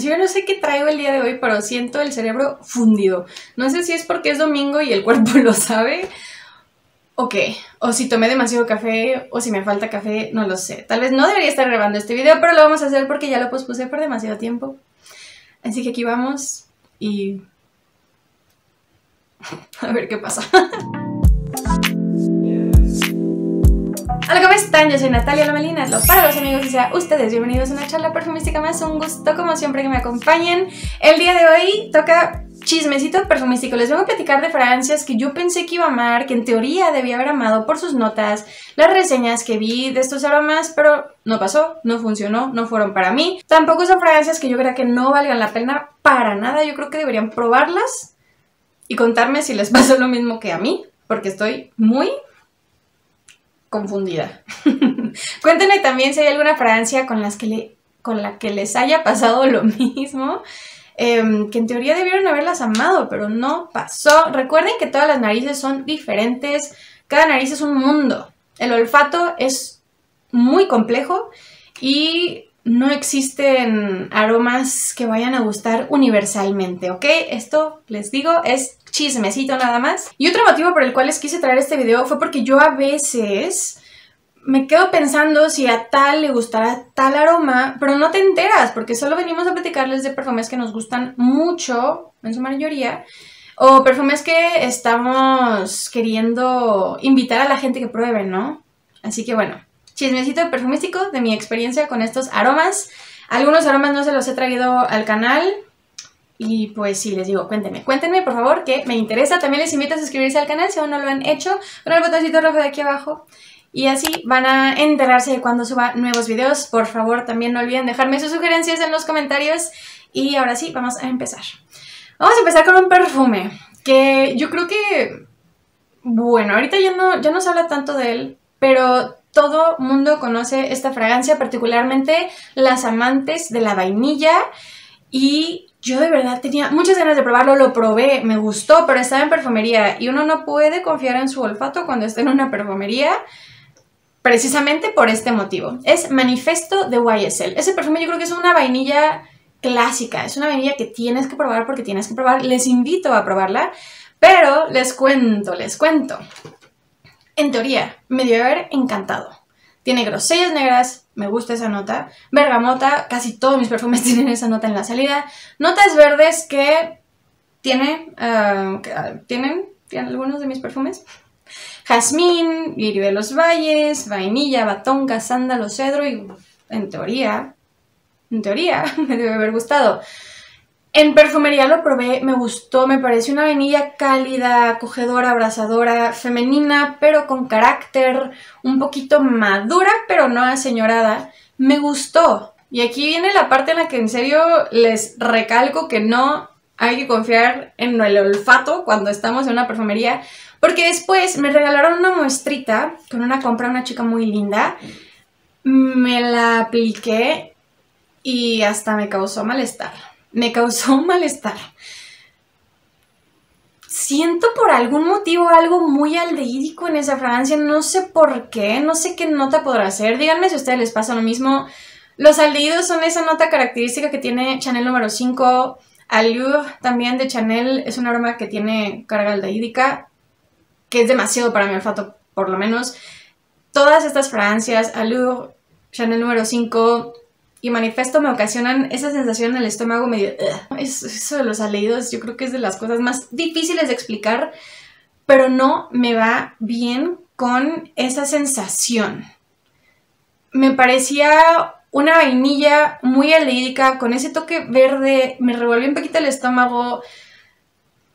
Serio no sé qué traigo el día de hoy, pero siento el cerebro fundido. No sé si es porque es domingo y el cuerpo lo sabe. O qué. O si tomé demasiado café o si me falta café, no lo sé. Tal vez no debería estar grabando este video, pero lo vamos a hacer porque ya lo pospuse por demasiado tiempo. Así que aquí vamos y... A ver qué pasa. ¿cómo están? Yo soy Natalia Lomelina, lo para los amigos y sea ustedes bienvenidos a una charla perfumística más, un gusto como siempre que me acompañen. El día de hoy toca chismecito perfumístico, les vengo a platicar de fragancias que yo pensé que iba a amar, que en teoría debía haber amado por sus notas, las reseñas que vi de estos aromas, pero no pasó, no funcionó, no fueron para mí. Tampoco son fragancias que yo crea que no valgan la pena para nada, yo creo que deberían probarlas y contarme si les pasó lo mismo que a mí, porque estoy muy confundida. Cuéntenme también si hay alguna fragancia con, las que le, con la que les haya pasado lo mismo. Em, que en teoría debieron haberlas amado, pero no pasó. Recuerden que todas las narices son diferentes, cada nariz es un mundo. El olfato es muy complejo y no existen aromas que vayan a gustar universalmente, ¿ok? Esto, les digo, es chismecito nada más. Y otro motivo por el cual les quise traer este video fue porque yo a veces me quedo pensando si a tal le gustará tal aroma, pero no te enteras, porque solo venimos a platicarles de perfumes que nos gustan mucho, en su mayoría, o perfumes que estamos queriendo invitar a la gente que pruebe, ¿no? Así que bueno, chismecito perfumístico de mi experiencia con estos aromas. Algunos aromas no se los he traído al canal, y pues sí, les digo, cuéntenme, cuéntenme por favor que me interesa. También les invito a suscribirse al canal si aún no lo han hecho con el botoncito rojo de aquí abajo. Y así van a enterarse de cuando suba nuevos videos. Por favor, también no olviden dejarme sus sugerencias en los comentarios. Y ahora sí, vamos a empezar. Vamos a empezar con un perfume que yo creo que... Bueno, ahorita ya no, ya no se habla tanto de él, pero todo mundo conoce esta fragancia, particularmente las amantes de la vainilla. Y yo de verdad tenía muchas ganas de probarlo, lo probé, me gustó, pero estaba en perfumería y uno no puede confiar en su olfato cuando está en una perfumería precisamente por este motivo. Es Manifesto de YSL. Ese perfume yo creo que es una vainilla clásica, es una vainilla que tienes que probar porque tienes que probar. Les invito a probarla, pero les cuento, les cuento. En teoría, me dio haber encantado. Tiene grosellas negras, me gusta esa nota. Bergamota, casi todos mis perfumes tienen esa nota en la salida. Notas verdes que tiene, ah, ah, tienen, tienen algunos de mis perfumes. Jazmín, lirio de los valles, vainilla, batonga, sándalo, cedro y en teoría, en teoría me debe haber gustado. En perfumería lo probé, me gustó, me parece una vainilla cálida, acogedora, abrazadora, femenina, pero con carácter, un poquito madura, pero no aseñorada. Me gustó. Y aquí viene la parte en la que en serio les recalco que no hay que confiar en el olfato cuando estamos en una perfumería, porque después me regalaron una muestrita con una compra una chica muy linda, me la apliqué y hasta me causó malestar me causó un malestar. Siento por algún motivo algo muy aldehídico en esa fragancia, no sé por qué, no sé qué nota podrá ser. Díganme si a ustedes les pasa lo mismo. Los aldehídos son esa nota característica que tiene Chanel número 5. Allure también de Chanel es un aroma que tiene carga aldehídica, que es demasiado para mi olfato, por lo menos. Todas estas fragancias, Allure, Chanel número 5, y manifesto me ocasionan esa sensación en el estómago medio... Eso de los aleidos yo creo que es de las cosas más difíciles de explicar, pero no me va bien con esa sensación. Me parecía una vainilla muy aleídica con ese toque verde, me revolvió un poquito el estómago,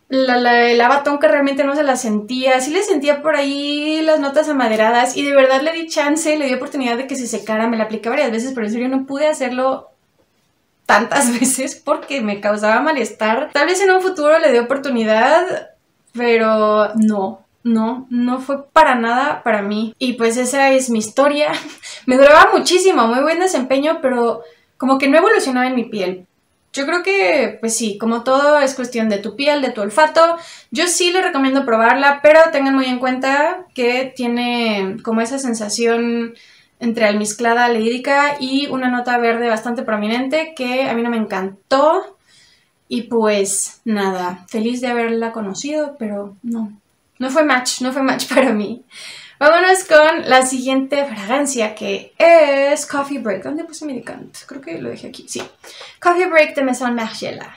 la, la, el abatón que realmente no se la sentía, sí le sentía por ahí las notas amaderadas y de verdad le di chance, le di oportunidad de que se secara, me la apliqué varias veces, pero en serio no pude hacerlo tantas veces porque me causaba malestar. Tal vez en un futuro le dé oportunidad, pero no, no, no fue para nada para mí. Y pues esa es mi historia. me duraba muchísimo, muy buen desempeño, pero como que no evolucionaba en mi piel. Yo creo que, pues sí, como todo es cuestión de tu piel, de tu olfato. Yo sí le recomiendo probarla, pero tengan muy en cuenta que tiene como esa sensación entre almizclada lírica y una nota verde bastante prominente que a mí no me encantó. Y pues nada, feliz de haberla conocido, pero no, no fue match, no fue match para mí. Vámonos con la siguiente fragancia que es Coffee Break. ¿Dónde puse mi? Creo que lo dejé aquí, sí. Coffee Break de Maison Margiela.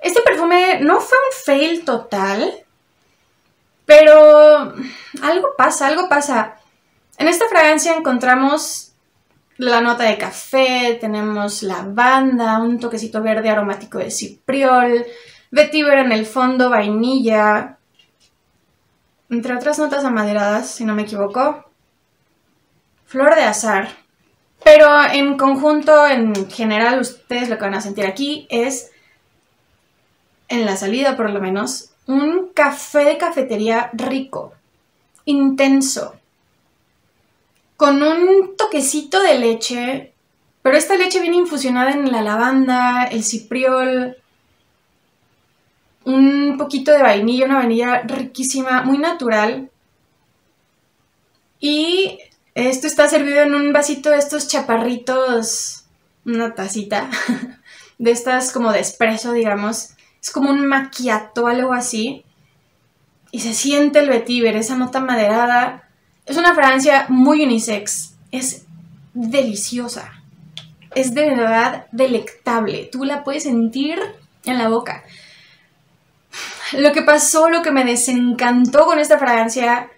Este perfume no fue un fail total, pero algo pasa, algo pasa. En esta fragancia encontramos la nota de café, tenemos lavanda, un toquecito verde aromático de cipriol, vetiver en el fondo, vainilla, entre otras notas amaderadas, si no me equivoco, flor de azar. Pero en conjunto, en general, ustedes lo que van a sentir aquí es, en la salida por lo menos, un café de cafetería rico, intenso, con un toquecito de leche, pero esta leche viene infusionada en la lavanda, el cipriol, un poquito de vainilla, una vainilla riquísima, muy natural. Y esto está servido en un vasito de estos chaparritos, una tacita, de estas como de espresso, digamos. Es como un maquiato, algo así. Y se siente el vetiver, esa nota maderada es una fragancia muy unisex. Es deliciosa. Es de verdad delectable. Tú la puedes sentir en la boca. Lo que pasó, lo que me desencantó con esta fragancia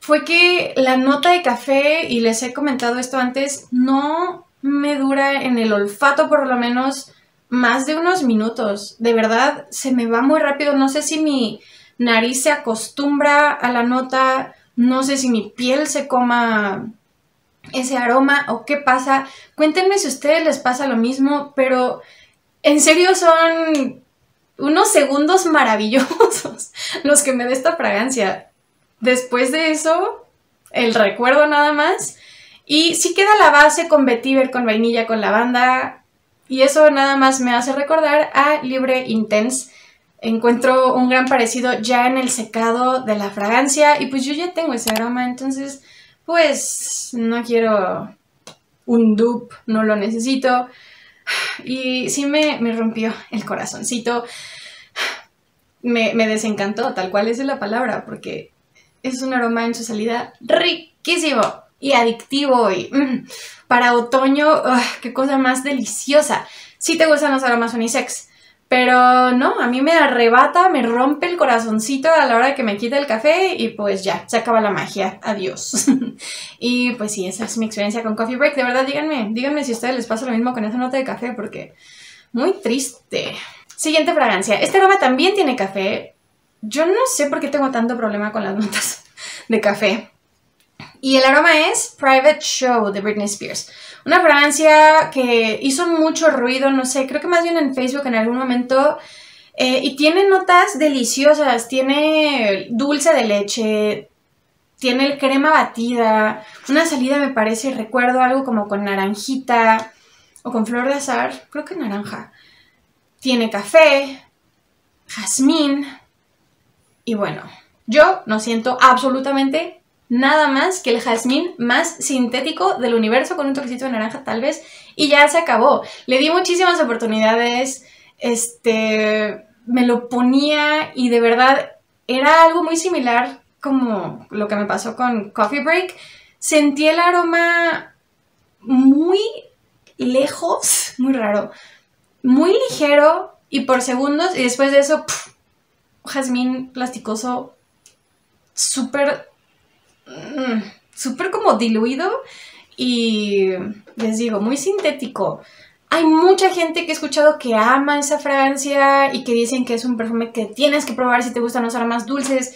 fue que la nota de café, y les he comentado esto antes, no me dura en el olfato por lo menos más de unos minutos. De verdad, se me va muy rápido. No sé si mi nariz se acostumbra a la nota no sé si mi piel se coma ese aroma o qué pasa. Cuéntenme si a ustedes les pasa lo mismo, pero en serio son unos segundos maravillosos los que me da esta fragancia. Después de eso, el recuerdo nada más. Y sí queda la base con vetiver, con vainilla, con lavanda. Y eso nada más me hace recordar a Libre Intense encuentro un gran parecido ya en el secado de la fragancia y pues yo ya tengo ese aroma, entonces pues no quiero un dupe, no lo necesito. Y sí me, rompió el corazoncito, me, me, desencantó, tal cual es la palabra, porque es un aroma en su salida riquísimo y adictivo y mm, para otoño, qué cosa más deliciosa. Si te gustan los aromas unisex, pero no, a mí me arrebata, me rompe el corazoncito a la hora que me quita el café y pues ya, se acaba la magia, adiós. y pues sí, esa es mi experiencia con Coffee Break. De verdad, díganme, díganme si a ustedes les pasa lo mismo con esa nota de café porque muy triste. Siguiente fragancia. Este aroma también tiene café. Yo no sé por qué tengo tanto problema con las notas de café. Y el aroma es Private Show de Britney Spears. Una fragancia que hizo mucho ruido, no sé, creo que más bien en Facebook en algún momento. Eh, y tiene notas deliciosas, tiene dulce de leche, tiene crema batida, una salida me parece, recuerdo algo como con naranjita o con flor de azar, creo que naranja. Tiene café, jazmín y bueno, yo no siento absolutamente nada más que el jazmín más sintético del universo con un toquecito de naranja tal vez y ya se acabó. Le di muchísimas oportunidades, este, me lo ponía y de verdad era algo muy similar como lo que me pasó con Coffee Break. Sentí el aroma muy lejos, muy raro, muy ligero y por segundos y después de eso, jazmín plasticoso súper Mm, súper como diluido y les digo, muy sintético. Hay mucha gente que he escuchado que ama esa fragancia y que dicen que es un perfume que tienes que probar si te gustan los aromas dulces.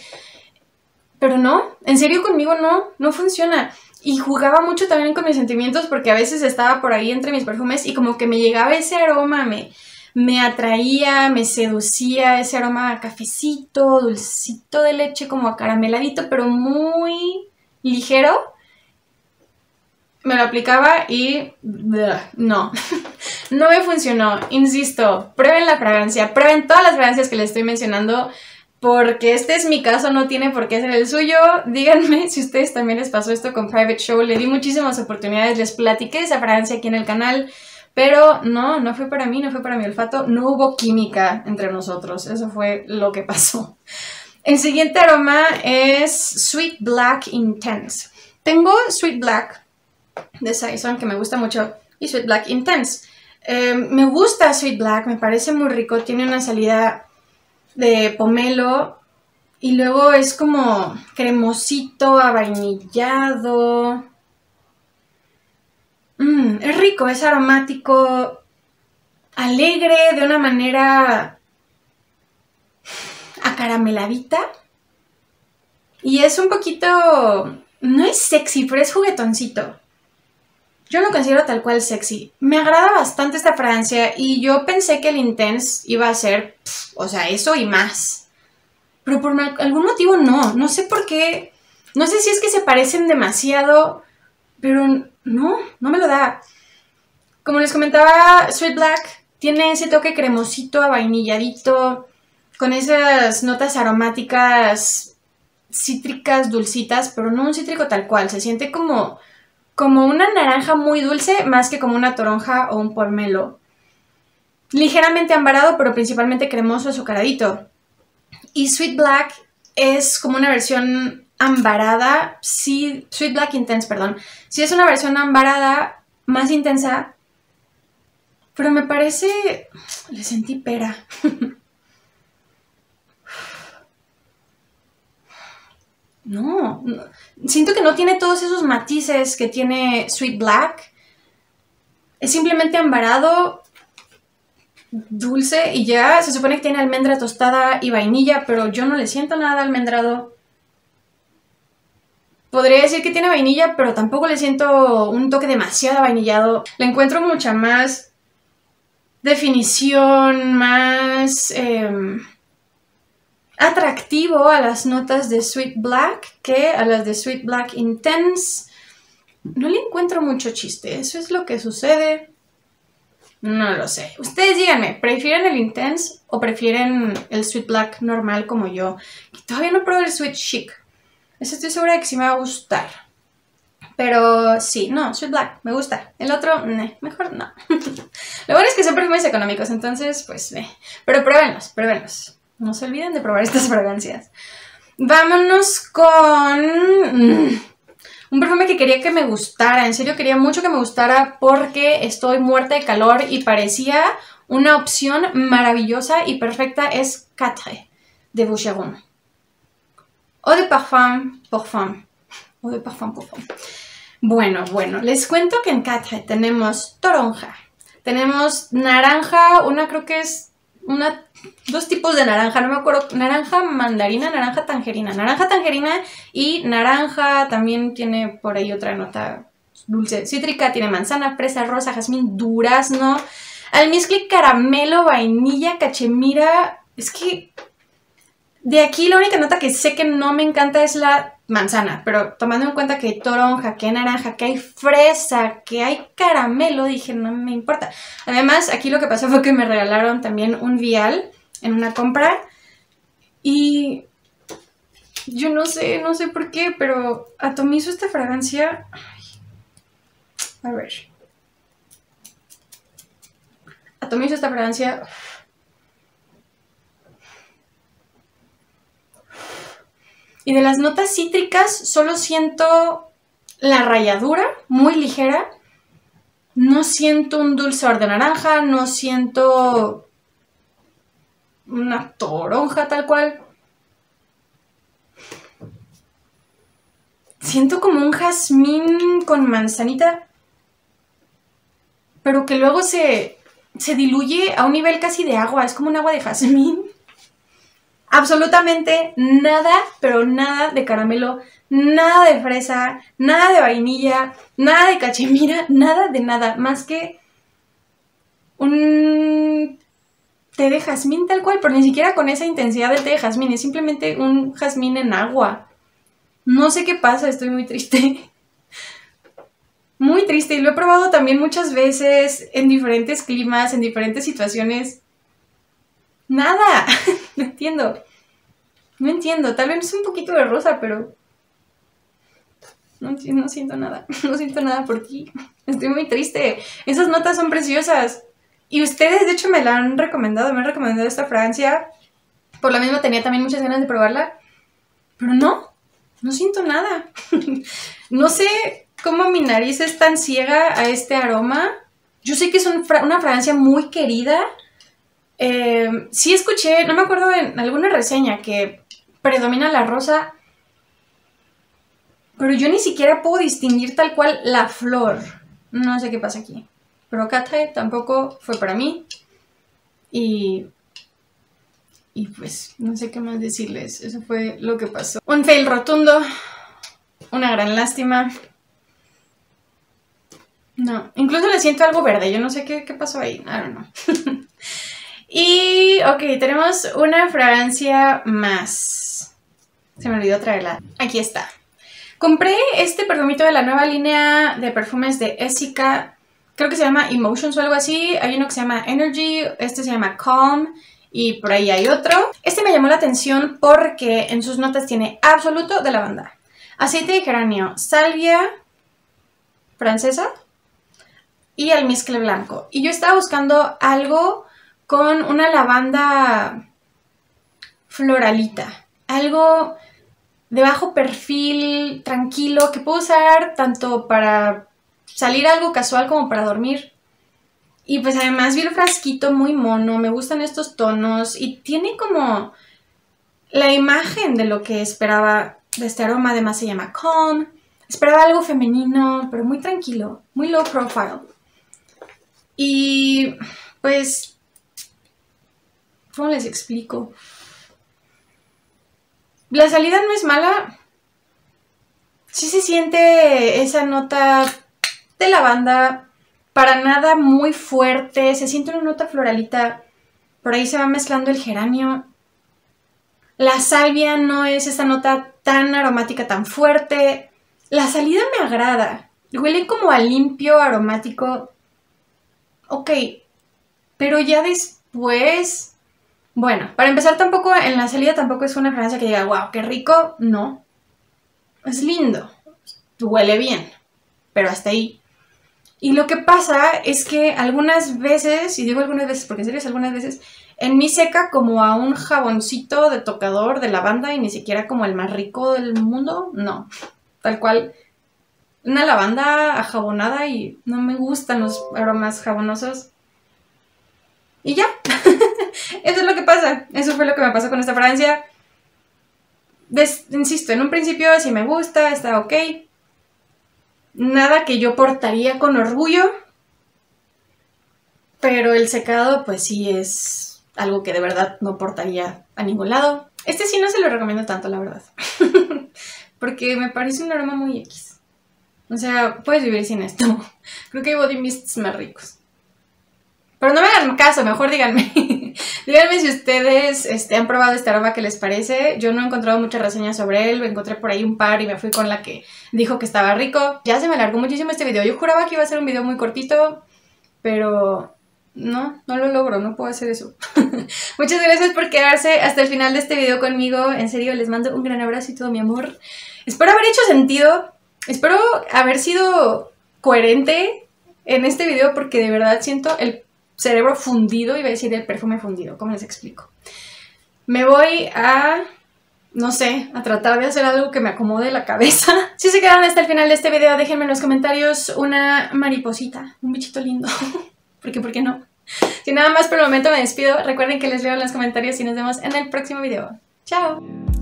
Pero no, en serio conmigo no, no funciona. Y jugaba mucho también con mis sentimientos porque a veces estaba por ahí entre mis perfumes y como que me llegaba ese aroma, me, me atraía, me seducía ese aroma a cafecito, dulcito de leche, como acarameladito, pero muy ligero. Me lo aplicaba y no, no me funcionó. Insisto, prueben la fragancia, prueben todas las fragancias que les estoy mencionando, porque este es mi caso, no tiene por qué ser el suyo. Díganme si a ustedes también les pasó esto con Private Show. Le di muchísimas oportunidades, les platiqué esa fragancia aquí en el canal, pero no, no fue para mí, no fue para mi olfato. No hubo química entre nosotros, eso fue lo que pasó. El siguiente aroma es Sweet Black Intense. Tengo Sweet Black de Saison que me gusta mucho y Sweet Black Intense. Eh, me gusta Sweet Black, me parece muy rico, tiene una salida de pomelo y luego es como cremosito, avainillado. Mm, es rico, es aromático, alegre de una manera acarameladita. Y es un poquito... No es sexy, pero es juguetoncito. Yo no considero tal cual sexy. Me agrada bastante esta fragancia y yo pensé que el Intense iba a ser, o sea, eso y más. Pero por algún motivo no. No sé por qué. No sé si es que se parecen demasiado, pero no, no me lo da. Como les comentaba, Sweet Black tiene ese toque cremosito, avainilladito, con esas notas aromáticas cítricas, dulcitas, pero no un cítrico tal cual. Se siente como como una naranja muy dulce más que como una toronja o un pomelo. Ligeramente ambarado, pero principalmente cremoso, azucaradito. Y Sweet Black es como una versión ambarada, sí, Sweet Black Intense, perdón. Sí es una versión ambarada, más intensa, pero me parece... Le sentí pera. no, no siento que no tiene todos esos matices que tiene Sweet Black. Es simplemente ambarado, dulce y ya. Se supone que tiene almendra tostada y vainilla, pero yo no le siento nada almendrado. Podría decir que tiene vainilla, pero tampoco le siento un toque demasiado vainillado. Le encuentro mucha más definición, más... Em, atractivo a las notas de Sweet Black que a las de Sweet Black Intense. No le encuentro mucho chiste, eso es lo que sucede. No lo sé. Ustedes díganme, ¿prefieren el Intense o prefieren el Sweet Black normal como yo? todavía no probé el Sweet Chic. Eso estoy segura de que sí me va a gustar. Pero sí, no, Sweet Black, me gusta. El otro, mejor no. lo bueno es que son perfumes económicos, entonces, pues, eh. pero pruébenlos, pruébenlos. No se olviden de probar estas fragancias. Vámonos con mm, un perfume que quería que me gustara. En serio, quería mucho que me gustara porque estoy muerta de calor y parecía una opción maravillosa y perfecta. Es Quatre de Boucheron. O de parfum, parfum. O de parfum, parfum. Bueno, bueno, les cuento que en Quatre tenemos toronja, tenemos naranja, una creo que es una, dos tipos de naranja, no me acuerdo, naranja mandarina, naranja tangerina, naranja tangerina y naranja también tiene por ahí otra nota dulce. Cítrica, tiene manzana, fresa, rosa, jazmín, durazno, almizcle, caramelo, vainilla, cachemira, es que de aquí la única nota que sé que no me encanta es la manzana, pero tomando en cuenta que hay toronja, que hay naranja, que hay fresa, que hay caramelo, dije, no me importa. Además, aquí lo que pasó fue que me regalaron también un vial en una compra y yo no sé, no sé por qué, pero atomizo esta fragancia. a ver. Atomizo esta fragancia. Y de las notas cítricas solo siento la ralladura muy ligera. No siento un dulzor de naranja, no siento una toronja tal cual. Siento como un jazmín con manzanita, pero que luego se, se diluye a un nivel casi de agua, es como un agua de jazmín absolutamente nada, pero nada de caramelo, nada de fresa, nada de vainilla, nada de cachemira, nada de nada, más que un té de jazmín tal cual, pero ni siquiera con esa intensidad del té de jazmín, es simplemente un jazmín en agua. No sé qué pasa, estoy muy triste. Muy triste y lo he probado también muchas veces en diferentes climas, en diferentes situaciones Nada, no entiendo. No entiendo, tal vez es un poquito de rosa, pero no, no siento nada, no siento nada por ti. Estoy muy triste. Esas notas son preciosas. Y ustedes, de hecho, me la han recomendado, me han recomendado esta Francia. Por lo mismo tenía también muchas ganas de probarla. Pero no, no siento nada. no sé cómo mi nariz es tan ciega a este aroma. Yo sé que es una fragancia muy querida. Eh, sí escuché, no me acuerdo en alguna reseña que predomina la rosa, pero yo ni siquiera puedo distinguir tal cual la flor. No sé qué pasa aquí. Pero Cathay tampoco fue para mí. Y... Y pues no sé qué más decirles. Eso fue lo que pasó. Un fail rotundo. Una gran lástima. No, incluso le siento algo verde. Yo no sé qué, qué pasó ahí. I don't know. y, ok, tenemos una fragancia más. Se me olvidó traerla. Aquí está. Compré este perfumito de la nueva línea de perfumes de Essica, creo que se llama Emotions o algo así. Hay uno que se llama Energy, este se llama Calm y por ahí hay otro. Este me llamó la atención porque en sus notas tiene absoluto de lavanda, aceite de geranio, salvia francesa y almizcle blanco. Y yo estaba buscando algo con una lavanda floralita, algo de bajo perfil, tranquilo, que puedo usar tanto para salir algo casual como para dormir. Y pues además vi el frasquito muy mono, me gustan estos tonos y tiene como la imagen de lo que esperaba de este aroma, además se llama Calm. Esperaba algo femenino, pero muy tranquilo, muy low profile. Y pues, ¿cómo les explico? La salida no es mala. Sí se siente esa nota de lavanda, para nada muy fuerte. Se siente una nota floralita. Por ahí se va mezclando el geranio. La salvia no es esa nota tan aromática, tan fuerte. La salida me agrada. Huele como a limpio, aromático. Ok. Pero ya después bueno, para empezar tampoco, en la salida tampoco es una fragancia que diga, wow, qué rico, no. Es lindo, huele bien, pero hasta ahí. Y lo que pasa es que algunas veces, y digo algunas veces porque en serio es algunas veces, en mí seca como a un jaboncito de tocador de lavanda y ni siquiera como el más rico del mundo, no. Tal cual, una lavanda ajabonada y no me gustan los aromas jabonosos. Y ya, eso es lo que pasa. Eso fue lo que me pasó con esta fragancia. insisto, en un principio si me gusta, está ok. Nada que yo portaría con orgullo. Pero el secado, pues sí es algo que de verdad no portaría a ningún lado. Este sí no se lo recomiendo tanto, la verdad. Porque me parece un aroma muy X. O sea, puedes vivir sin esto. Creo que hay body mists más ricos. Pero no me hagan caso, mejor díganme. díganme si ustedes este, han probado este aroma que les parece. Yo no he encontrado muchas reseñas sobre él, encontré por ahí un par y me fui con la que dijo que estaba rico. Ya se me alargó muchísimo este video. Yo juraba que iba a ser un video muy cortito, pero no, no lo logro, no puedo hacer eso. Muchas gracias por quedarse hasta el final de este video conmigo. En serio, les mando un gran abrazo y todo mi amor. Espero haber hecho sentido. Espero haber sido coherente en este video porque de verdad siento el cerebro fundido, iba a decir el perfume fundido, ¿cómo les explico? Me voy a, no sé, a tratar de hacer algo que me acomode la cabeza. Si se quedaron hasta el final de este video, déjenme en los comentarios una mariposita, un bichito lindo, porque ¿por qué no? Si nada más por el momento me despido, recuerden que les leo en los comentarios y nos vemos en el próximo video. ¡Chao!